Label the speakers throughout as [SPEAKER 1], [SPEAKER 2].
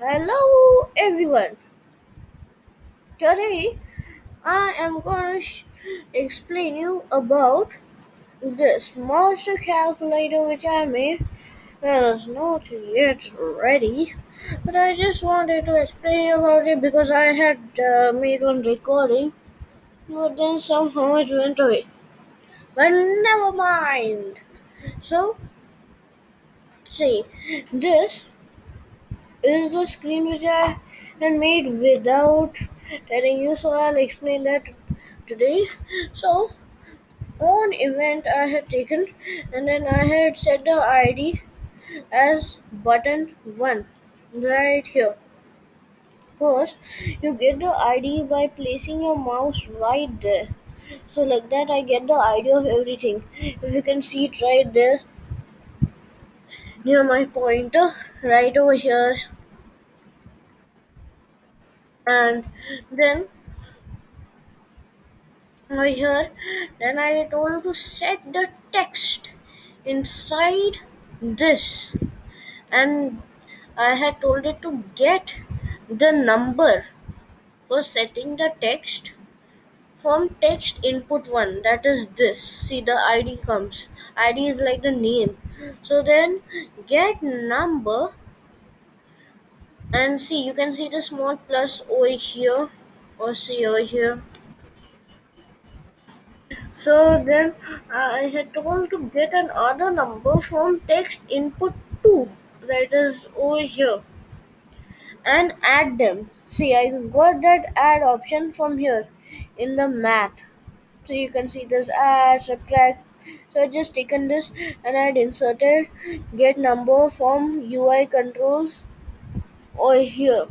[SPEAKER 1] Hello everyone. Today I am going to explain you about this monster calculator which I made. It is not yet ready, but I just wanted to explain you about it because I had uh, made one recording, but then somehow it went away. But never mind. So, see, this is the screen which I had made without telling you, so I'll explain that today. So, on event I had taken, and then I had set the ID as button 1 right here. First, you get the ID by placing your mouse right there. So, like that, I get the idea of everything. If you can see it right there near my pointer, uh, right over here, and then over here then I told to set the text inside this. And I had told it to get the number for setting the text from text input one that is this. See the id comes id is like the name so then get number and see you can see the small plus over here or see over here So then uh, I had told to get another number from text input 2 that is over here and add them. See I got that add option from here in the math. So you can see this add, subtract. So I just taken this and I had inserted get number from UI controls over here.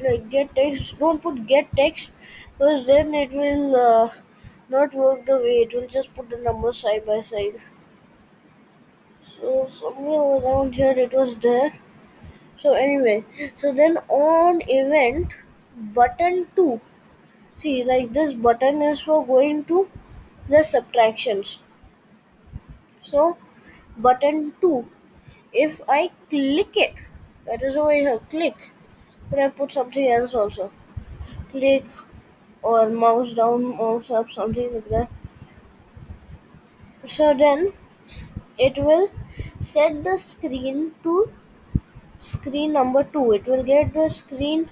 [SPEAKER 1] Like get text. Don't put get text because then it will uh, not work the way. It will just put the numbers side by side. So somewhere around here it was there. So anyway. So then on event button 2 see like this button is for going to the subtractions. So button 2 if i click it that is over here click but i put something else also. Click or mouse down mouse up something like that. So then it will set the screen to screen number 2 it will get the screen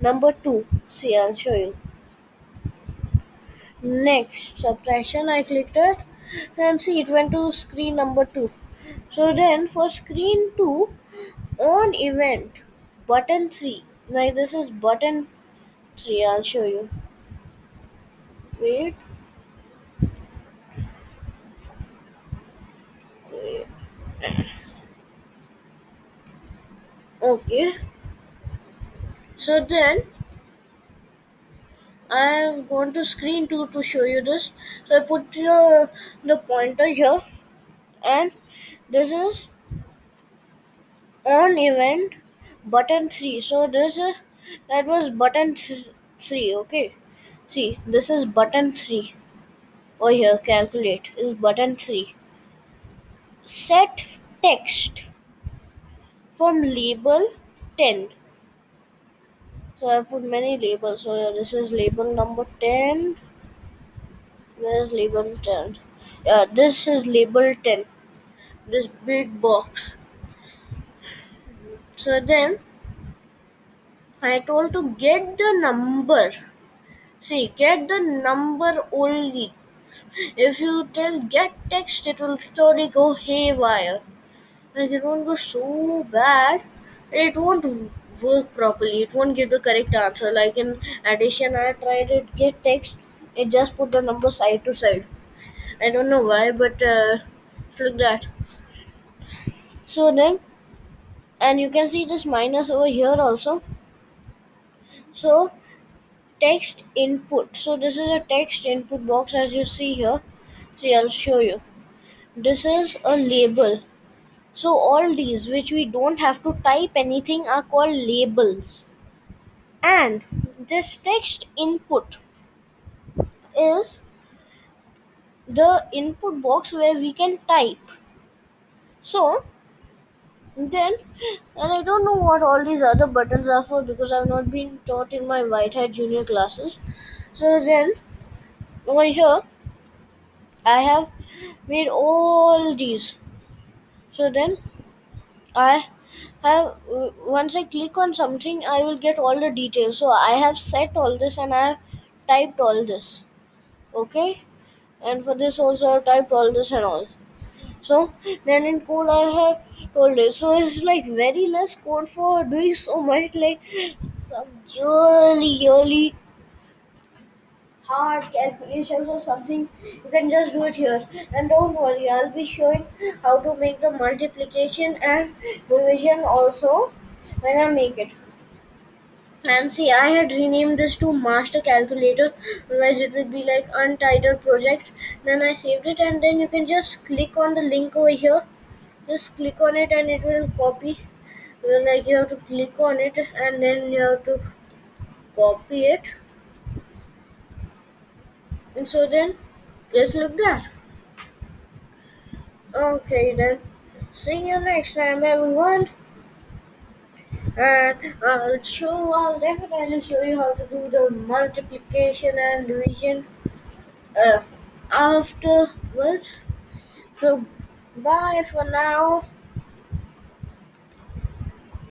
[SPEAKER 1] number 2 see i'll show you next subtraction i clicked it. And see it went to screen number 2 so then for screen 2 on event button 3 like this is button 3 i'll show you. Wait. Okay. So then I've gone to screen 2 to show you this. So I put the pointer here and this is on event button 3. So this is that was button th- 3 okay. See this is button 3 over here calculate is button 3. Set text from label 10. So I put many labels. So this is label number 10 Where's label 10? Yeah, this is label 10. This big box. So then I told to get the number. See, get the number only. If you tell get text, it will totally go haywire. Like it won't go so bad. It won't work properly. It won't give the correct answer. Like in addition, I tried it get text. It just put the number side to side. I don't know why, but uh, it's like that. So then, and you can see this minus over here also. So text input. So this is a text input box as you see here. See, I'll show you. This is a label. So all these which we don't have to type anything are called labels. And this text input is the input box where we can type. So then and i don't know what all these other buttons are for because i've not been taught in my WhiteHat Jr classes so then over here i have made all these so then i have once i click on something i will get all the details. So i have set all this and i have typed all this. Okay? And for this also i have typed all this and all. So then in code i have told it. So it's like very less code for doing so much like some really really hard calculations or something you can just do it here. And don't worry i'll be showing how to make the multiplication and division also when i make it. And see i had renamed this to master calculator otherwise it would be like untitled project. Then i saved it and then you can just click on the link over here. Just click on it and it will copy. Like you have to click on it and then you have to copy it and so then just look that. Okay then. See you next time everyone. And I'll show I'll definitely show you how to do the multiplication and division uh, afterwards so bye for now